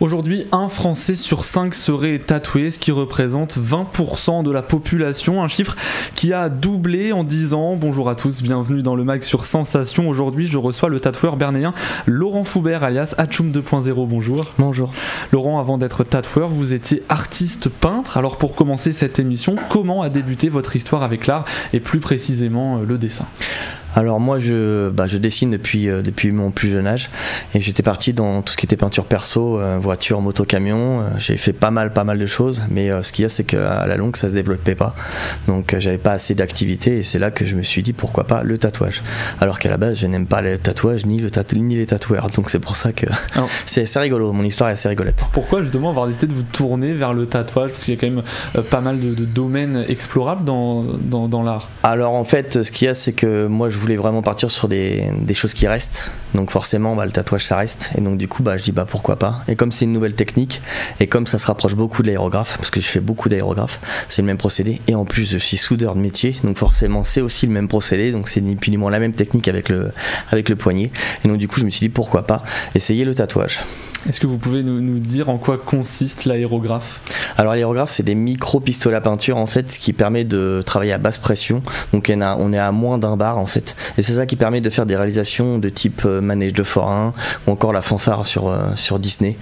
Aujourd'hui, un Français sur cinq serait tatoué, ce qui représente 20% de la population, un chiffre qui a doublé en 10 ans. Bonjour à tous, bienvenue dans le mag sur Sensation. Aujourd'hui, je reçois le tatoueur bernéen Laurent Foubert, alias Hachoum 2.0. Bonjour. Bonjour. Laurent, avant d'être tatoueur, vous étiez artiste peintre. Alors pour commencer cette émission, comment a débuté votre histoire avec l'art et plus précisément le dessin? Alors moi je, bah, je dessine depuis, euh, depuis mon plus jeune âge et j'étais parti dans tout ce qui était peinture perso, euh, voiture, moto, camion. Euh, j'ai fait pas mal pas mal de choses mais ce qu'il y a c'est qu'à la longue ça se développait pas. Donc j'avais pas assez d'activité et c'est là que je me suis dit pourquoi pas le tatouage. Alors qu'à la base je n'aime pas les tatouages ni, le ni les tatoueurs donc c'est pour ça que c'est assez rigolo, mon histoire est assez rigolote. Pourquoi justement avoir décidé de vous tourner vers le tatouage? Parce qu'il y a quand même pas mal de, domaines explorables dans, dans, dans l'art Alors en fait ce qu'il y a c'est que moi je voulais vraiment partir sur des, choses qui restent. Donc forcément, bah, le tatouage, ça reste. Et donc du coup, bah, je dis bah pourquoi pas. Et comme c'est une nouvelle technique, et comme ça se rapproche beaucoup de l'aérographe, parce que je fais beaucoup d'aérographe, c'est le même procédé. Et en plus, je suis soudeur de métier, donc forcément, c'est aussi le même procédé. Donc c'est ni plus la même technique avec le, avec le poignet. Et donc du coup, je me suis dit pourquoi pas essayer le tatouage. Est-ce que vous pouvez nous, dire en quoi consiste l'aérographe? Alors l'aérographe c'est des micro pistolets à peinture en fait ce qui permet de travailler à basse pression. Donc on est à moins d'un bar en fait. Et c'est ça qui permet de faire des réalisations de type euh, manège de forain ou encore la fanfare sur, euh, sur Disney.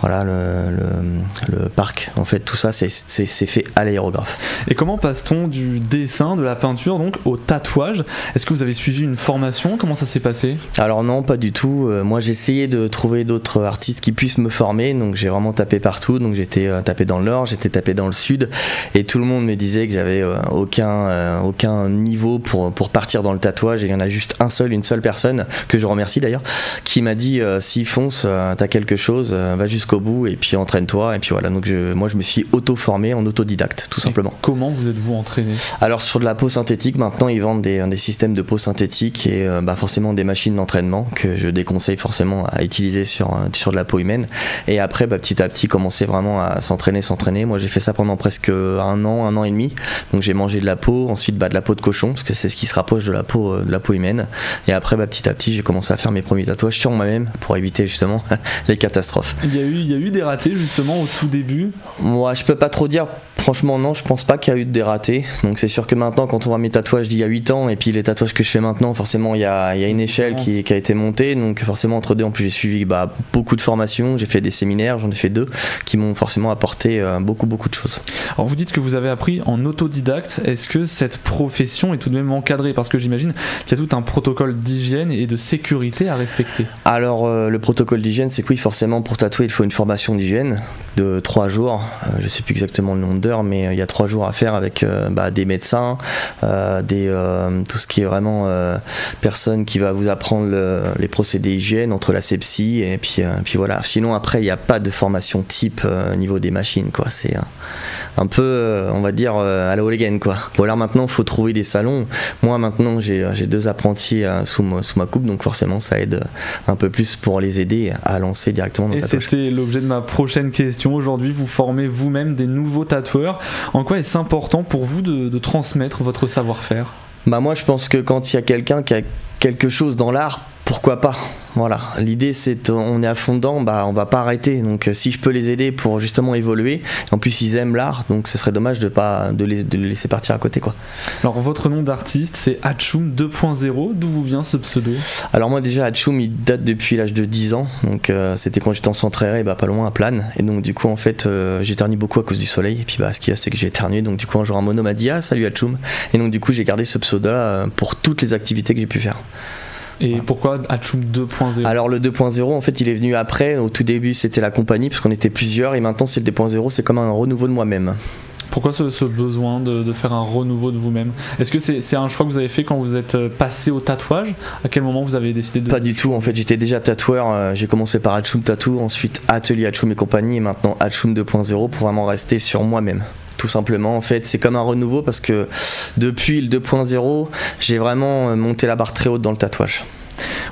Voilà le, parc en fait tout ça c'est fait à l'aérographe. Et comment passe-t-on du dessin, de la peinture donc au tatouage? Est-ce que vous avez suivi une formation? Comment ça s'est passé? Alors non pas du tout. Euh, moi j'ai essayé de trouver d'autres artistes qui puissent me former. Donc j'ai vraiment tapé partout. Donc j'étais euh, tapé dans le nord, j'étais tapé dans le sud. Et tout le monde me disait que j'avais euh, aucun, euh, aucun niveau pour, pour partir dans le tatouage. Et il y en a juste un seul, une seule personne, que je remercie d'ailleurs, qui m'a dit si fonce, t'as quelque chose, va jusqu'au bout et puis entraîne-toi. Et puis voilà. Donc je, moi je me suis auto-formé en autodidacte, tout simplement. comment vous êtes-vous entraîné? Alors sur de la peau synthétique, maintenant ils vendent des, des systèmes de peau synthétique et bah, forcément des machines d'entraînement que je déconseille forcément à utiliser sur, sur de la peau humaine. Et après, bah, petit à petit, commencer vraiment à s'entraîner, s'entraîner. Moi, j'ai fait ça pendant presque un an, un an et demi. Donc, j'ai mangé de la peau, ensuite bah, de la peau de cochon, parce que c'est ce qui se rapproche de la peau, euh, de la peau humaine. Et après, bah, petit à petit, j'ai commencé à faire mes premiers tatouages sur moi-même pour éviter justement les catastrophes. Il y, a eu, il y a eu des ratés justement au tout début? Moi, je peux pas trop dire Franchement, non, je pense pas qu'il y a eu de dératés. Donc, c'est sûr que maintenant, quand on voit mes tatouages d'il y a 8 ans et puis les tatouages que je fais maintenant, forcément, il y a, une échelle qui, a été montée. Donc, forcément, entre deux, en plus, j'ai suivi bah, beaucoup de formations, j'ai fait des séminaires, j'en ai fait deux, qui m'ont forcément apporté euh, beaucoup, beaucoup de choses. Alors, vous dites que vous avez appris en autodidacte. Est-ce que cette profession est tout de même encadrée? Parce que j'imagine qu'il y a tout un protocole d'hygiène et de sécurité à respecter. Alors, euh, le protocole d'hygiène, c'est que oui, forcément, pour tatouer, il faut une formation d'hygiène de 3 jours. Euh, je sais plus exactement le nombre d'heures mais euh, il y a trois jours à faire avec euh, bah, des médecins, euh, des, tout ce qui est vraiment personne qui va vous apprendre les procédés hygiène entre la sepsie et puis, puis voilà. Sinon après il n'y a pas de formation type au niveau des machines quoi. C'est un peu on va dire à la Olegan quoi. Alors maintenant il faut trouver des salons. Moi maintenant j'ai deux apprentis sous, ma, sous ma coupe donc forcément ça aide un peu plus pour les aider à lancer directement dans Et c'était l'objet de ma prochaine question. Aujourd'hui vous formez vous-même des nouveaux tatoueurs en quoi est-ce important pour vous de, transmettre votre savoir-faire? Bah moi je pense que quand il y a quelqu'un qui a quelque chose dans l'art, pourquoi pas? Voilà, l'idée c'est on est à fond dedans, bah on va pas arrêter. Donc euh, si je peux les aider pour justement évoluer, en plus ils aiment l'art, donc ce serait dommage de pas de les, laisser partir à côté quoi. Alors votre nom d'artiste c'est Hachoum 2.0, d'où vous vient ce pseudo? Alors moi déjà Hachoum il date depuis l'âge de 10 ans, donc euh, c'était quand j'étais en centre bah pas loin à Plane, et donc du coup en fait euh, j'éternue beaucoup à cause du soleil, et puis bah ce qu'il y a c'est que j'ai éternué, donc du coup un jour un mono m'a dit ah salut Hachoum, et donc du coup j'ai gardé ce pseudo là pour toutes les activités que j'ai pu faire. Et pourquoi Hachoum 2.0 Alors le 2.0 en fait il est venu après, au tout début c'était la compagnie parce qu'on était plusieurs. Et maintenant c'est le 2.0, c'est comme un renouveau de moi-même. Pourquoi ce, besoin de, faire un renouveau de vous-même? Est-ce que c'est un choix que vous avez fait quand vous êtes euh, passé au tatouage? À quel moment vous avez décidé de... Pas du tout, en fait j'étais déjà tatoueur, euh, j'ai commencé par Hachoum Tattoo, ensuite Atelier Hachoum et compagnie et maintenant Hachoum 2.0 pour vraiment rester sur moi-même tout simplement. En fait, c'est comme un renouveau parce que depuis le 2.0, j'ai vraiment euh, monté la barre très haute dans le tatouage.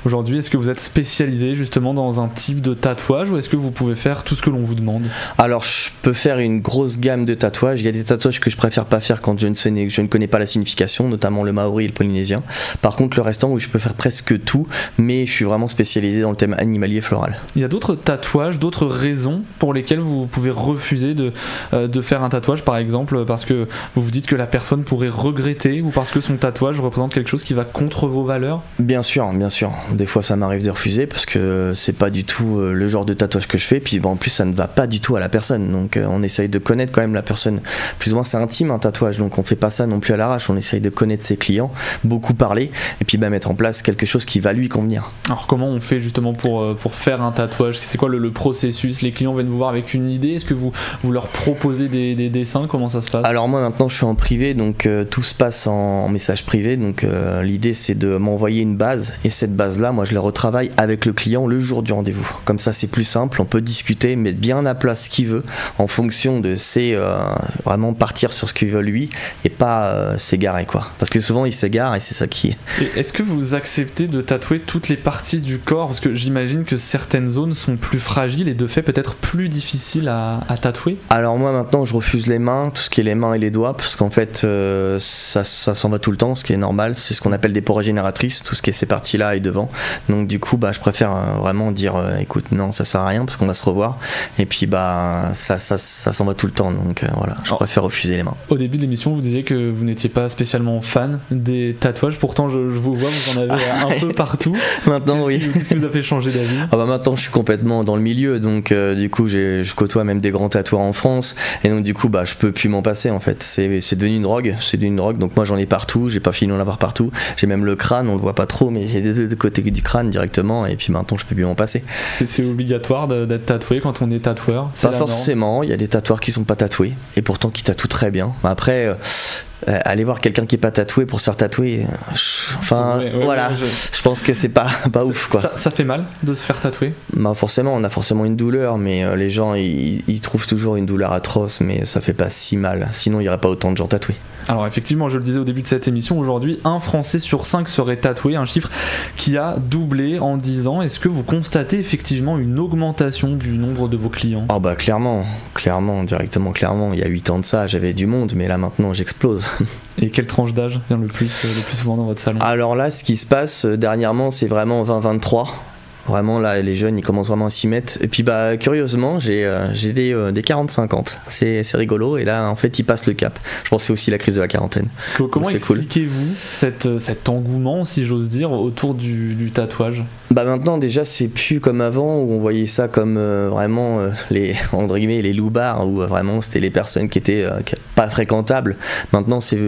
Aujourd'hui, est-ce que vous êtes spécialisé justement dans un type de tatouage ou est-ce que vous pouvez faire tout ce que l'on vous demande? Alors, je peux faire une grosse gamme de tatouages. Il y a des tatouages que je préfère pas faire quand je ne, sais- je ne connais pas la signification, notamment le maori et le polynésien. Par contre, le restant, oui, je peux faire presque tout, mais je suis vraiment spécialisé dans le thème animalier floral. Il y a d'autres tatouages, d'autres raisons pour lesquelles vous pouvez refuser de, euh, de faire un tatouage, par exemple parce que vous vous dites que la personne pourrait regretter ou parce que son tatouage représente quelque chose qui va contre vos valeurs? Bien sûr, bien sûr. Des fois, ça m'arrive de refuser parce que c'est pas du tout euh, le genre de tatouage que je fais. Puis bon, en plus, ça ne va pas du tout à la personne. Donc, euh, on essaye de connaître quand même la personne. Plus ou moins, c'est intime un tatouage. Donc, on fait pas ça non plus à l'arrache. On essaye de connaître ses clients, beaucoup parler, et puis bah, mettre en place quelque chose qui va lui convenir. Alors comment on fait justement pour, euh, pour faire un tatouage? C'est quoi le, le processus? Les clients viennent vous voir avec une idée Est-ce que vous, vous leur proposez des, des dessins? Comment ça se passe? Alors moi maintenant je suis en privé donc euh, tout se passe en, en message privé donc euh, l'idée c'est de m'envoyer une base et cette base là moi je la retravaille avec le client le jour du rendez-vous. Comme ça c'est plus simple, on peut discuter, mettre bien à plat ce qu'il veut en fonction de ses euh, vraiment partir sur ce qu'il veut lui et pas euh, s'égarer quoi. Parce que souvent il s'égare et c'est ça qui Est-ce que vous acceptez de tatouer toutes les parties du corps? Parce que j'imagine que certaines zones sont plus fragiles et de fait peut-être plus difficiles à, à tatouer. Alors moi maintenant je refuse les mains, tout ce qui est les mains et les doigts, parce qu'en fait euh, ça, ça s'en va tout le temps, ce qui est normal, c'est ce qu'on appelle des porées génératrices, tout ce qui est ces parties-là et devant. Donc du coup bah je préfère euh, vraiment dire euh, écoute non ça sert à rien parce qu'on va se revoir. Et puis bah ça, ça, ça s'en va tout le temps. Donc euh, voilà je préfère refuser les mains. Au début de l'émission, vous disiez que vous n'étiez pas spécialement fan des tatouages. Pourtant, je, je vous vois, vous en avez un peu partout. Maintenant oui. Qu'est-ce qui vous a fait changer d'avis? Ah bah maintenant je suis complètement dans le milieu. Donc euh, du coup j'ai- je côtoie même des grands tatoueurs en France. Et donc du coup bah je peux plus m'en passer en fait. C'est c'est devenu une drogue. C'est devenu une drogue. Donc moi j'en ai partout. J'ai pas fini d'en avoir partout. J'ai même le crâne. On le voit pas trop mais j'ai des deux côtés du crâne directement et puis maintenant je peux plus m'en passer. C'est- obligatoire de- d'être tatoué quand on est tatoueur pas forcément il y a des tatoueurs qui sont pas tatoués et pourtant qui tatouent très bien. Après euh, aller voir quelqu'un qui est pas tatoué pour se faire tatouer euh, enfin Ouais, ouais, voilà ouais, je- je pense que c'est pas pas ouf quoi Ça, ça fait mal de se faire tatouer? Bah forcément, on a forcément une douleur, mais euh, les gens ils, ils trouvent toujours une douleur atroce, mais ça fait pas si mal. Sinon, il y aurait pas autant de gens tatoués. Alors effectivement, je le disais au début de cette émission, aujourd'hui, un Français sur cinq serait tatoué, un chiffre qui a doublé en 10 ans. Est-ce que vous constatez effectivement une augmentation du nombre de vos clients? Oh bah clairement, clairement, directement, clairement. Il y a 8 ans de ça, j'avais du monde, mais là maintenant, j'explose. Et quelle tranche d'âge vient le plus, euh, le plus souvent dans votre salon Alors là, ce qui se passe euh, dernièrement, c'est vraiment 20-23. Vraiment là, les jeunes, ils commencent vraiment à s'y mettre. Et puis bah curieusement, j'ai euh, des, euh, des 40-50. C'est rigolo. Et là, en fait, ils passent le cap. Je pense que c'est aussi la crise de la quarantaine. Co- Comment cool. expliquez-vous cet engouement, si j'ose dire, autour du, du tatouage? Bah maintenant déjà c'est plus comme avant où on voyait ça comme euh, vraiment euh, les entre guillemets les loupards où euh, vraiment c'était les personnes qui étaient pas fréquentables. Maintenant c'est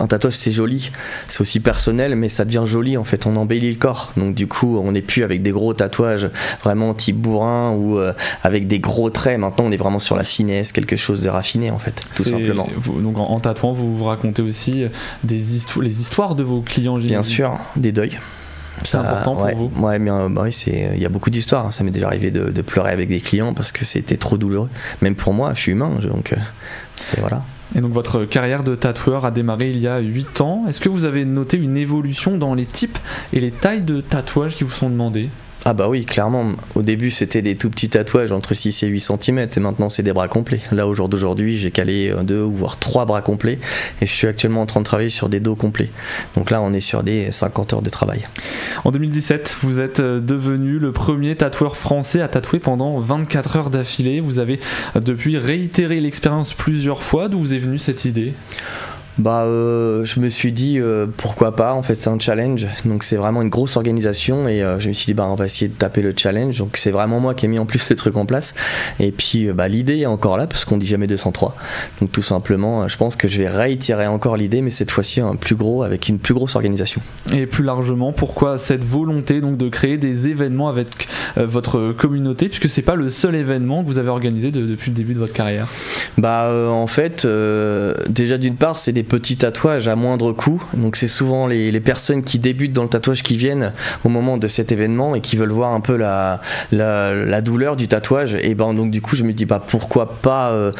un tatouage c'est joli, c'est aussi personnel mais ça devient joli en fait, on embellit le corps. Donc du coup on n'est plus avec des gros tatouages vraiment type bourrin ou avec des gros traits. Maintenant on est vraiment sur la finesse, quelque chose de raffiné en fait, tout simplement. vous- donc en, en tatouant, vous vous racontez aussi des histoires, les histoires de vos clients, Bien sûr, des deuils. C'est important pour ouais, vous Ouais, mais euh, bah oui, c'est, il y a beaucoup d'histoires. hein. Ça m'est déjà arrivé de, de pleurer avec des clients parce que c'était trop douloureux. Même pour moi, je suis humain, donc euh, c'est voilà. Et donc votre carrière de tatoueur a démarré il y a 8 ans. Est-ce que vous avez noté une évolution dans les types et les tailles de tatouages qui vous sont demandés? Ah bah oui, clairement. Au début, c'était des tout petits tatouages entre 6 et 8 cm et maintenant, c'est des bras complets. Là, au jour d'aujourd'hui, j'ai calé euh, deux ou voire trois bras complets et je suis actuellement en train de travailler sur des dos complets. Donc là, on est sur des 50 heures de travail. En 2017, vous êtes euh, devenu le premier tatoueur français à tatouer pendant 24 heures d'affilée. Vous avez euh, depuis réitéré l'expérience plusieurs fois. D'où vous est venue cette idée? Bah, euh, je me suis dit euh, pourquoi pas. En fait, c'est un challenge, donc c'est vraiment une grosse organisation et euh, je me suis dit bah on va essayer de taper le challenge. Donc c'est vraiment moi qui ai mis en plus le truc en place. Et puis euh, bah l'idée est encore là parce qu'on dit jamais 203. Donc tout simplement, je pense que je vais réitérer encore l'idée, mais cette fois-ci un plus gros avec une plus grosse organisation. Et plus largement, pourquoi cette volonté donc de créer des événements avec votre communauté, puisque c'est pas le seul événement que vous avez organisé de- depuis le début de votre carrière? Bah en fait, déjà d'une part, c'est des petits tatouages à moindre coût. Donc c'est souvent les, personnes qui débutent dans le tatouage qui viennent au moment de cet événement et qui veulent voir un peu la, la, douleur du tatouage. Et ben donc du coup je me dis bah pourquoi pas euh,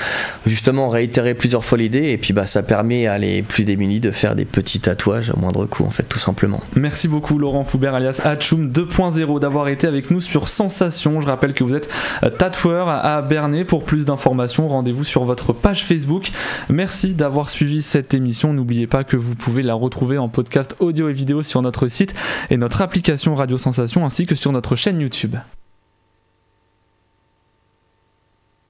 justement réitérer plusieurs fois l'idée et puis bah ça permet à les plus démunis de faire des petits tatouages à moindre coût en fait tout simplement. Merci beaucoup Laurent Foubert alias Hachoum 2.0 d'avoir été avec nous sur Sensation. Je rappelle que vous êtes euh, tatoueur à Bernay. Pour plus d'informations, rendez-vous sur votre page Facebook. Merci d'avoir suivi cette N'oubliez pas que vous pouvez la retrouver en podcast audio et vidéo sur notre site et notre application Radio Sensation ainsi que sur notre chaîne YouTube.